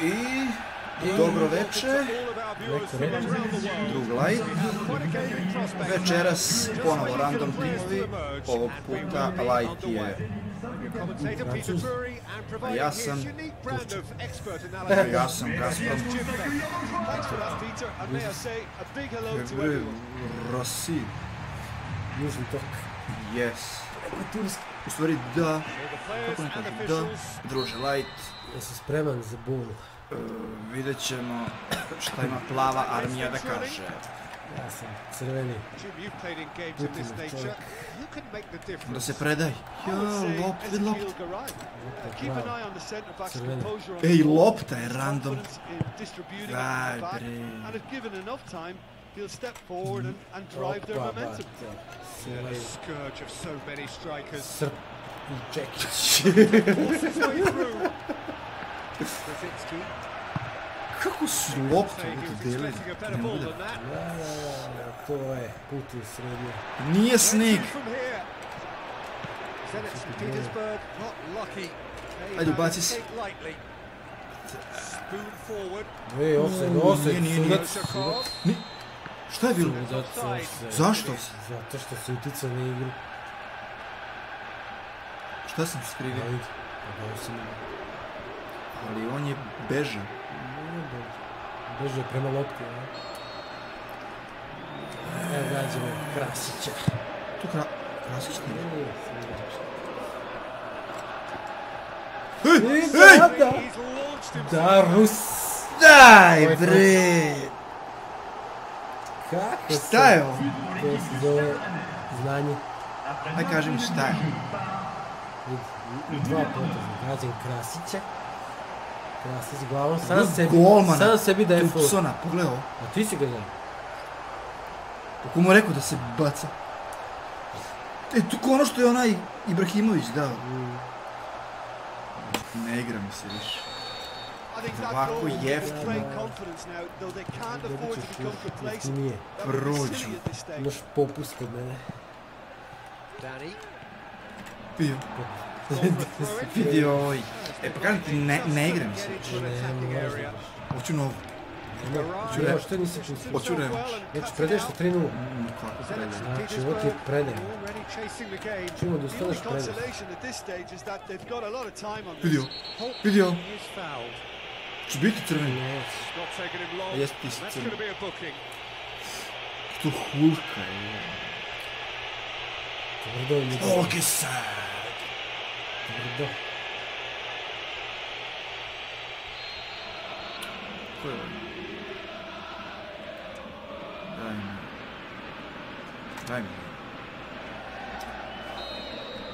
I dobro veče, drug light. Večeras ponovo random timovi, ovog puta light je ja sam ja sam Gazprom. Rossi. Južni tok. Yes. U stvari da. Kako nekako da. Druže, light. Jesi spreman za bul? E, vidjet ćemo šta ima plava armija da kaže. Ja sam crveni. Putin čovjek. Da se predaj. Ja, lop, vid lopt. Crveni. Ej, lopta je random. Daj, bre. He'll step forward and, and drive their momentum. bate. The Svoj scourge of so many strikers. srp i čekić. Forces his way through. Kako su expecting a better Ne bude. to je Putin srednje. Nije snig. Ajde, ubaci se. Dve, offside, U, offside, nije, nije, nije. sudac. Šta je bilo? Zašto? Zato što se uticao na igru. Šta sam skrivio? vidi. Pa dao sam. Ali on je bežao. Nije dobro. Beže prema lopti, a? Evo gađamo Krasića. Tu kra... Krasić nije. Ej, ej! da, Rus. Daj bre! Kako Šta je ovo? To se zove znanje. Aj kaži mi šta je. U dva poteza. Gađam Krasića. Трябва с глава. Сега да се голмана. Сега да се би да е фул. Тупсона, погледал. А ти си гледай. Ако му е реко да се баца. Е, тук е оно ще е она Ибрахимович, да. Не игра ми се, виж. Ovako jeftino. Jeftinije. Prođu. Naš popust od mene видео и... Е, покажем ти, не, не играм се. Не, не може. Очуно. Още не си чувствам. Очуре. Значи предеш са 3-0. Значи вот е преден. Че има да останеш преден. Видео. Видео. Че бийте тръгнем. Ес ти си цъм. Като хулка. Добре да ми. Окей, сэр. Tvrdo. Ko je ovo? Daj mi. Daj mi.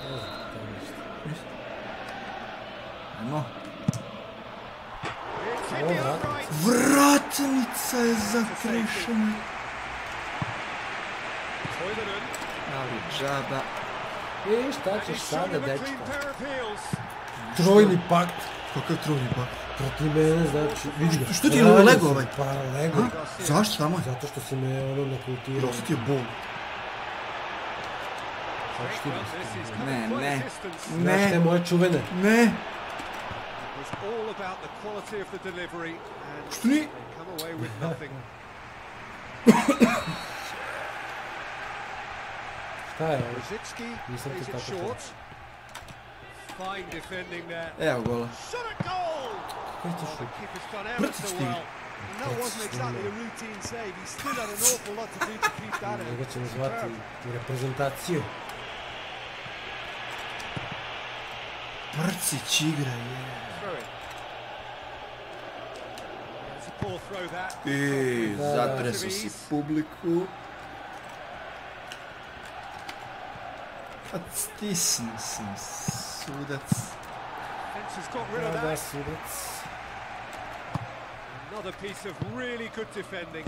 Ne znam kako ništa. Ajmo. Ovo vratnica. je zakrešena. Ali džaba. И ще стане дечка. Тройни пак. Какъв тройни пак? Против мене, значи... Виж, що ти е на лего, бе? Лего. Защо само? Зато що си ме е на култура. Просто ти е бол. Не, не. Значи, не. Е. Не, мое чуване. Не. Что не? Šta je ovo? Nisam plays ti it tako short. Fine defending there. Evo gola. Shot at goal! Kaj ti The šut? keeper's done ever Brcić so ti. well. And that wasn't exactly a routine save. He still had an awful lot to do to keep that in. Njega ćemo zvati u reprezentaciju. Prcić igra je. I zatresu si publiku. Pa stisnu sam sudac. Fence has got rid of Da, da, that. sudac. Another piece of really good defending.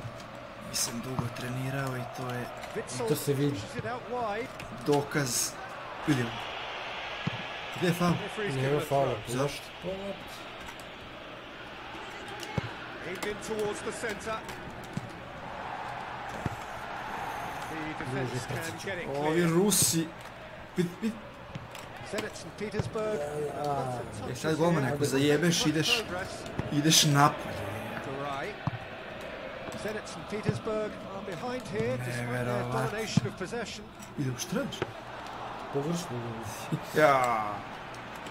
Nisam dugo trenirao i to je Witzel To se vidi. pushes it out wide. dokaz. Vidim. Gdje je faul? Referee's Nema given a faula. throw. Zašto? Po lopti. Aimed in towards the centre. The defence can get it Ovi clear. Rusi. Vid, vid. Zenit St. Petersburg. A, E sad golman, ako zajebeš ideš, Ideš napolje. Garay. Zenit St. Petersburg are behind here despite their Neverovatno. domination of possession. Ide u štrač. Površno. Ja.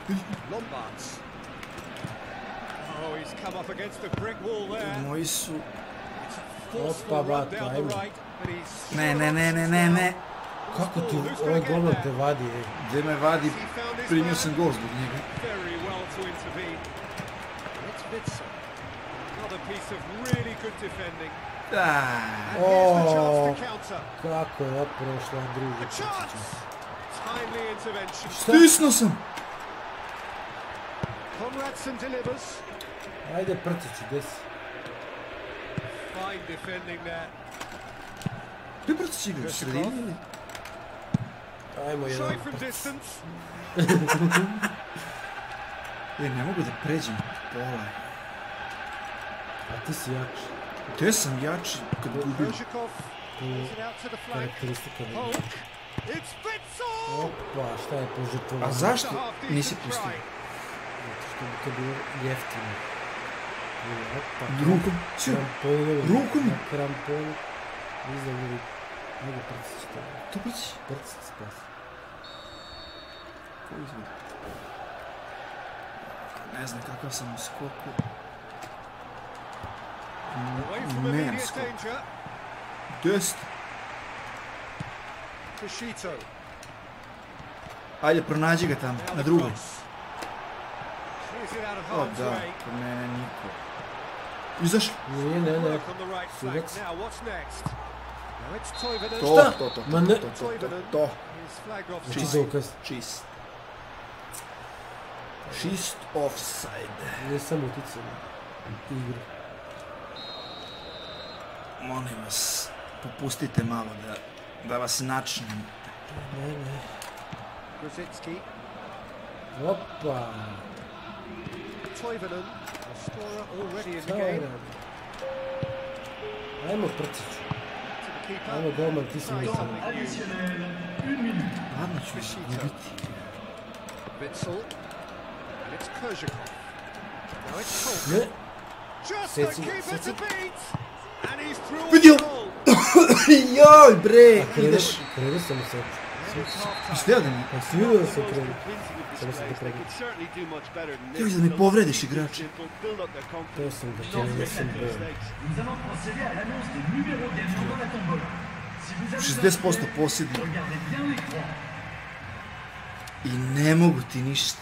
Lombards. Oh, he's come up against the brick wall there. Moji su... Forceful Opa, run brate, down the ajmo. right, but he's Ne, ne, ne, ne, ne, ne. Kako ti ovaj there? te vadi? Gdje me vadi, primio sam gol zbog njega. The Oh. Kako je prošla druga stisnuo sam. Ajde, prciću, gdje si? Fine defending there. Gdje brzo igra? U sredini? Ajmo jedan Jer ne mogu da pređem pola. A ti si jači. Gde sam jači kad gubim? Karakteristika da Opa, šta je požrtvovan? A zašto nisi pustio? Zato što bi to bilo jeftino. Opa, rukom, krampolu, rukom, na krampolu, izdavljeli, nego prcić to. To prcić? Prcić spasi използва. Не знам какъв съм скоко. Не е скок. Дъст. Айде, пронаджи го там, на друго. О, да, не, не, никой. Изаш. Не, не, не. Сувец. То, то, то, то, то, то, то. Значи Чист. Чист. Čist. offside. Nisam uticao na igru. Molim vas, popustite malo da, da vas načnem. Ne, ne. Grozicki. Opa. Toivonen. A scorer already in the game. Ajmo keeper. Ajmo golman, ti si new. Ladno ću izgubiti. Witzel. It's Kozhikov. Now it's Tolkien. Just to keep it to beat. And he's through Видел! Йой, бре! Идеш! Кръга съм се. Ще да ми. Сигурно се кръга. Само се да кръга. Ти да ми повредиш, играч. То съм да ти не съм бил. 60% по-сидно. И не мога ти нищо.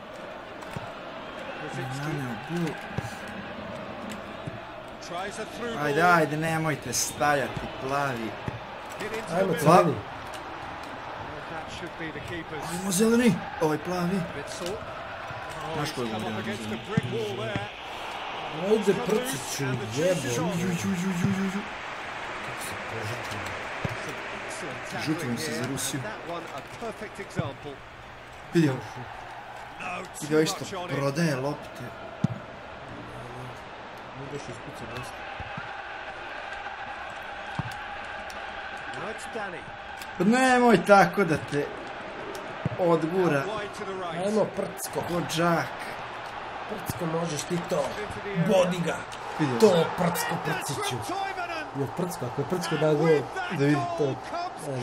Ajde, ajde, nemojte stajati, plavi. Ajmo keeper's. Ajmo zeleni, ovaj plavi. Oh, Naš he's koji there. Ajde prciću, jebo. Kako se za. Rusiju. Vidio, Ovaj much što prodaje lopte. Ideš ispucao dosta. Pa nemoj tako da te odgura. Ajmo prcko. ko džak. Prcko možeš ti to. Bodi ga. To prcko prciću. Jer prcko, ako je prcko da gol. Da goal To- Ajde.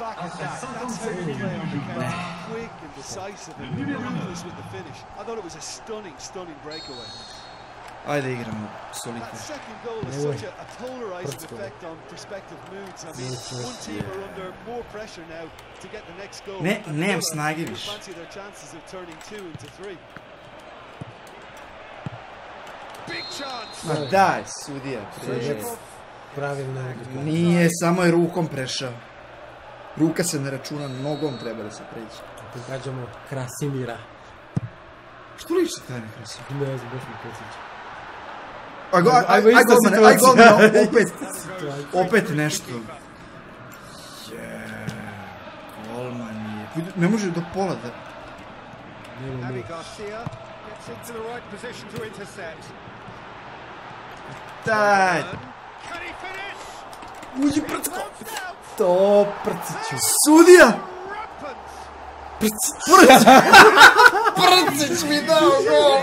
Back at Après that, that's how 57 you play on the minutes de counter. Quick and decisive and ruthless with the finish. I thought it was a stunning, stunning breakaway. Ajde igramo That solidno. second goal has Anyway, such a, a polarizing let's go. effect on prospective moods. I mean, Yes, yes, one team are under more pressure now to get the next goal. Ne- nemam snage više. fancy their chances of turning two into three. Big chance. Ma daj, sudija. Pravilno je. Nije, samo je rukom prešao. Ruka se ne računa, nogom treba da se pređe. Pogađamo Krasimira. Što liči taj Krasić? Ne znam, baš mi podsjeća. Aj, go, aj, opet, opet nešto. Je, golman je. Ne može do pola da... Nema. Daj, uđi prcko. To prciću. Sudija! Prcić. Prcić. Prcić mi dao gol.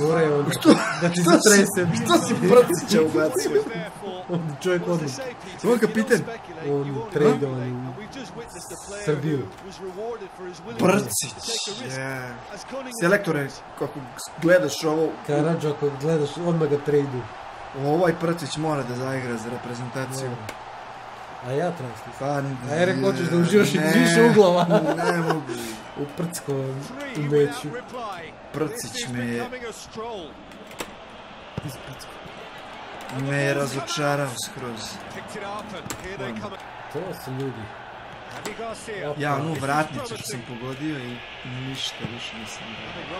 Горе, Što? Да ти затресе. Što si prcića ubacio? On čovjek odlik. Ovo kapiten. On trade on Srbiju. Prcić. Yeah. Selektore, kako gledaš ovo... Karadžo, ako gledaš, odmah ga trade ovaj Prcić mora da zaigra za reprezentaciju. A ja trebam slišati. Pa, A Erik, hoćeš da uživaš i ne, više uglova. Ne mogu. U without reply. Prcić me je-. Me je razočarao skroz. To su ljudi. Ja onu vratnicu što sam pogodio i ništa više nisam radio.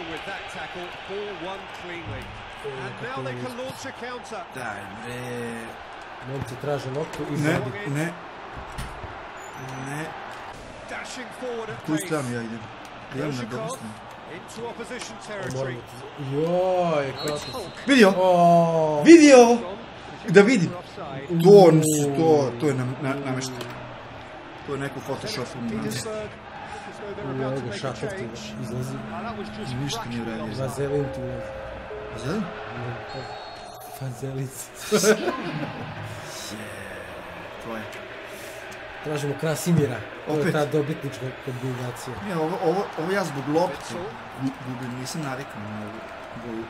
Dai, beh. Monti traže loptu i ne, ne. Ne. Tu stranu ja idem. Ja idem na dobru stranu. Joj, kako Vidio! Oh. Vidio! Da vidim. To, to, to je nam. To je neko photoshop namješteno. Evo ga ti izlazi. Ništa nije radio. Na zelen ti ulazi. Zad? Fazelic. To je. Tražimo Krasimira. To je Opet. ta dobitnička kombinacija. Ne, ovo, ovo, ovo ja zbog lopte gu- gubim, nisam navikao na ovu boju.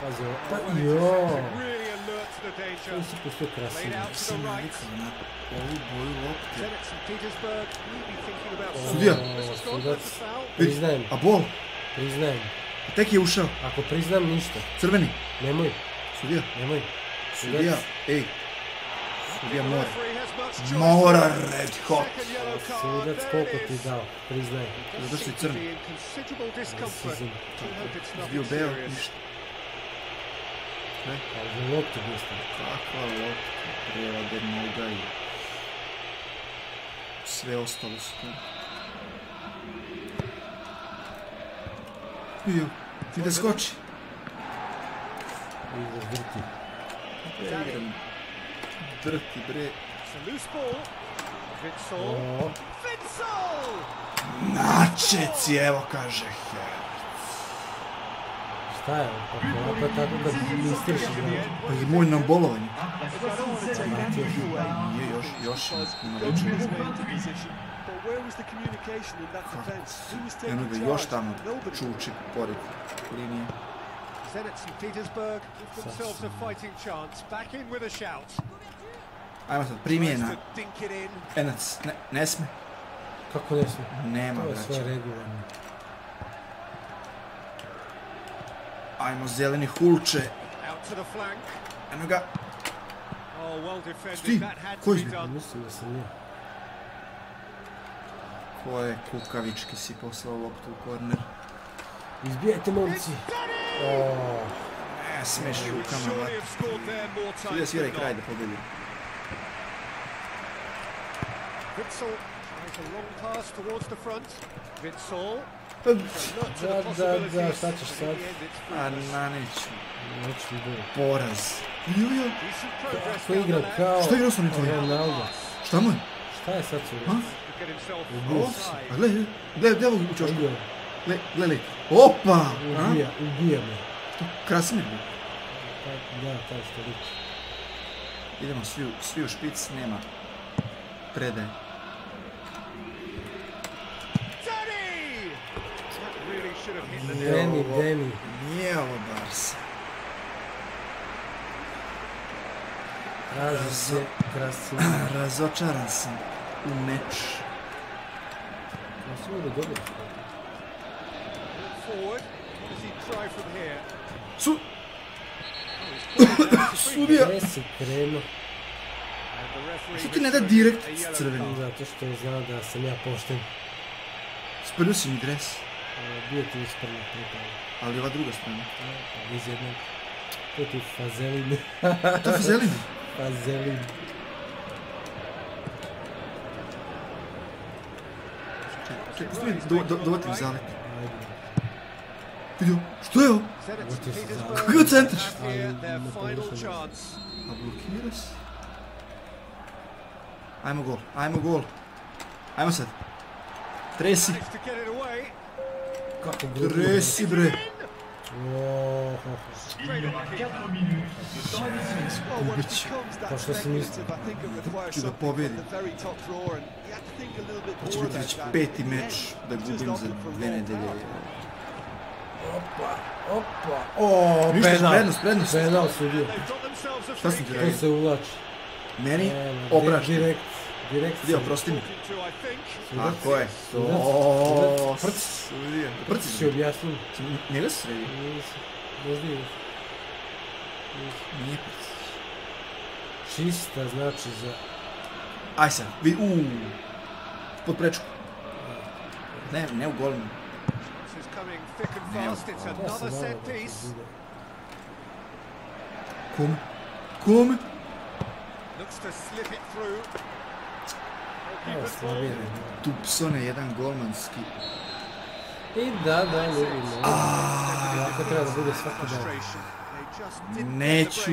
Pazi ovo. Pa Well, jo. intercepted, really alert to the To danger. si pustio Laid Krasimir. out to Nisam the right. navikao na ovu boju lopte. Zenit St. Petersburg maybe thinking about O, Sudija. This is gone, sudac. that's a foul. Priznajem, A bol? priznajem. Tek je ušao. Ako priznam ništa, Crveni. nemoj, Sudija. nemoj. Sudija. Ej. Sudija mora. Mora red hot. Sudac koliko ti dao, priznaj. Sudac seem je to crn. be in considerable discomfort. Rasizam. We hope it's Bio nothing beo, ništa. Ali za loptu dosta. Kakva lopta, prevode noga i sve ostalo su tu. Iju, ide skoči. I da. Ja igram drti bre. Načeci, evo kaže šta je? Pa opet tako kad misliš da... Pa i moj na bolovanju. Après 67 minutes de jeu. Nije još, još ima Don't lično. miss into position. But where was the communication in that defence? Who was Eno taking ga još tamo čuči pored linije. Zenit St. Petersburg give themselves a fighting chance. Back in with a shout. Ajmo sad, primjena. Enac, ne, ne sme. Kako ne smije? Nema, To je sve regularno. Ajmo, zeleni hulče. Out to the flank. Eno ga. Oh, well defended. Sti, That had ko to be izbio? done. Mislim da sam ja. Koje kukavički si poslao loptu u korner. Izbijajte momci. O, Ne smeš rukama, more Svi da sviraj kraj da pobedi. Tries a long pass towards the front. To Da, da, da, šta ćeš sad? A na neću. neću bilo. Poraz. Jujo. Decent progress Ko down igra kao Šta igrao sam oni tvoji? Ronaldo. Šta mu je? Šta je sad su? Ha? Offside. A gledaj, gledaj, gledaj ovog. Ubio. Gledaj, gledaj. Opa! A? Ubija, ubija me. To Krasimir. Ta- Da, taj što liči. Idemo svi, u- svi u špic, nema predaje. Hit the Nije ovo- Barsa. Krasimir. Razočaran sam u meč. Krasimir je dobro. Forward. What does he try from here? Su... Oh. Sudija! Gdje si krenuo? Što ti ne da direkt a yellow crveni? card. Zato što je znao da sam ja pošten. Sprnio si mi dres, E, Bio ti usprno pripravo. ali ova druga strana. Iz jednog. To ti fazelin. To je zelin. fazelin. Čekaj, pusti mi do- do- dovatim zalet. Vidio, što je ovo? Kako centar? ne chance. A blokira se. Ajmo gol, ajmo gol. Ajmo sad. Tresi. Kako. Tresi bre. Oh, Il y aura 4 minutes de temps additionnel. Well, when it Kubic. becomes that Kao što si mislio. speculative, I think it requires Ti da pobedi. to će biti već peti meč da gubim za dve nedelje. Opa, opa. O, Ništa, penal. prednost, prednost. Penal sudio. Šta sam ti kick. To radio? se uvlači. Meni? Opraštam. Direkt, Дирекция. Иди, прости ми. А, кой е? Пръци. Пръци. Ще обясним. Не ли се среди? Може да има. Не е. Чиста, значи за... Ай сега. Ви... Уу. Под пречко. Не, не е оголено. Кум. Кум. Looks to slip it through. Evo ball. Tupsone, jedan golmanski. I da, da, ljubimo. Tako treba da bude svaki dan. Neću.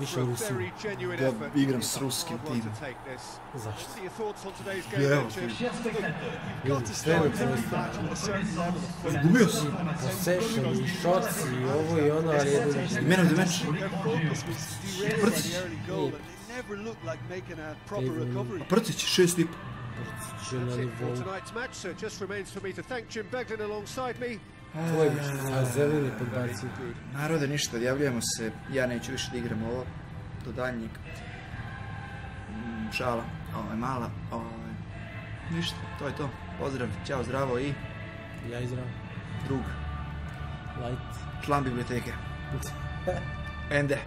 Više u genuine Da igram s ruskim timom. Zašto? Evo ti. A certain level of Izgubio si. Possession i shots i ovo i ono, ali jedno I derailed by Prcić. Never looked like making a proper recovery. A Prcić, šest i po. će na nivou. tonight's match, so it just remains for me to thank Jim Beglin alongside me. Tvoj bi a zeleni podbacio. Narode, ništa, odjavljujemo se. Ja neću više da igram ovo. Do daljnjeg. Mm, Šala. Ovo je mala. Ovo je... Ništa, to je to. Pozdrav, ćao, zdravo i Ja izram. drug. Light. Član biblioteke. Ende.